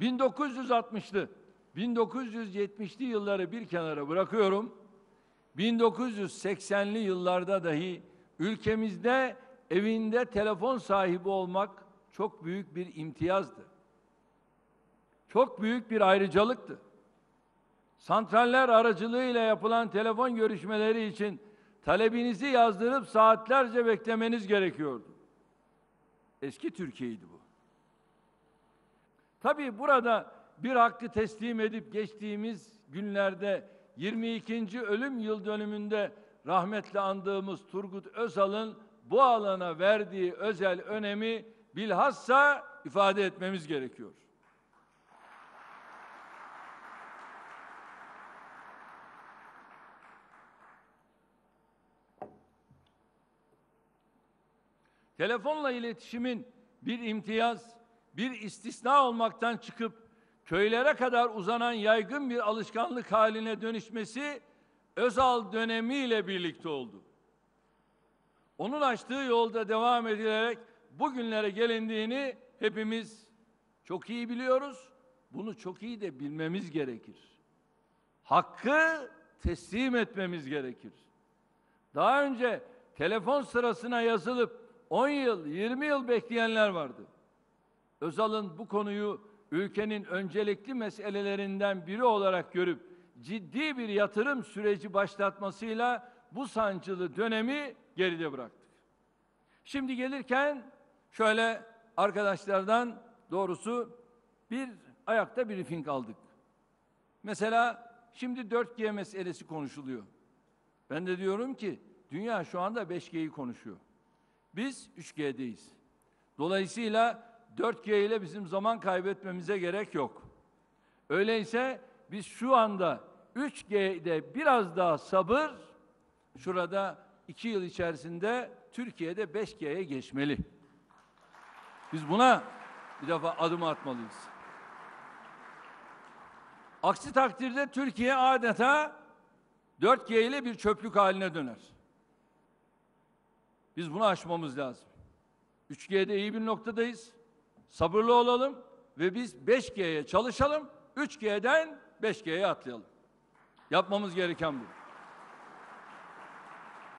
1960'lı, 1970'li yılları bir kenara bırakıyorum. 1980'li yıllarda dahi ülkemizde evinde telefon sahibi olmak çok büyük bir imtiyazdı. Çok büyük bir ayrıcalıktı. Santraller aracılığıyla yapılan telefon görüşmeleri için talebinizi yazdırıp saatlerce beklemeniz gerekiyordu. Eski Türkiye'ydi bu. Tabii burada bir hakkı teslim edip geçtiğimiz günlerde 22. ölüm yıl dönümünde rahmetli andığımız Turgut Özal'ın bu alana verdiği özel önemi bilhassa ifade etmemiz gerekiyor. Telefonla iletişimin bir imtiyaz, bir istisna olmaktan çıkıp köylere kadar uzanan yaygın bir alışkanlık haline dönüşmesi Özal dönemiyle birlikte oldu. Onun açtığı yolda devam edilerek bugünlere gelindiğini hepimiz çok iyi biliyoruz. Bunu çok iyi de bilmemiz gerekir. Hakkı teslim etmemiz gerekir. Daha önce telefon sırasına yazılıp 10 yıl, 20 yıl bekleyenler vardı. Özal'ın bu konuyu ülkenin öncelikli meselelerinden biri olarak görüp ciddi bir yatırım süreci başlatmasıyla bu sancılı dönemi geride bıraktık. Şimdi gelirken şöyle arkadaşlardan doğrusu bir ayakta briefing aldık. Mesela şimdi 4G meselesi konuşuluyor. Ben de diyorum ki dünya şu anda 5G'yi konuşuyor. Biz 3G'deyiz. Dolayısıyla 4G ile bizim zaman kaybetmemize gerek yok. Öyleyse biz şu anda 3G'de biraz daha sabır, şurada 2 yıl içerisinde Türkiye'de 5G'ye geçmeli. Biz buna bir defa adım atmalıyız. Aksi takdirde Türkiye adeta 4G ile bir çöplük haline döner. Biz bunu aşmamız lazım. 3G'de iyi bir noktadayız. Sabırlı olalım ve biz 5G'ye çalışalım. 3G'den 5G'ye atlayalım. Yapmamız gereken bu.